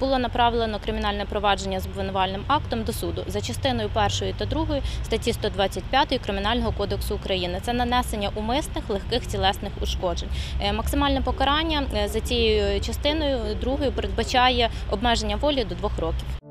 Було направлено кримінальне провадження з обвинувальним актом до суду за частиною першої та другої статті 125 Кримінального кодексу України. Це нанесення умисних легких тілесних ушкоджень. Е, максимальне покарання е, за цією частиною другою передбачає обмеження волі до двох років.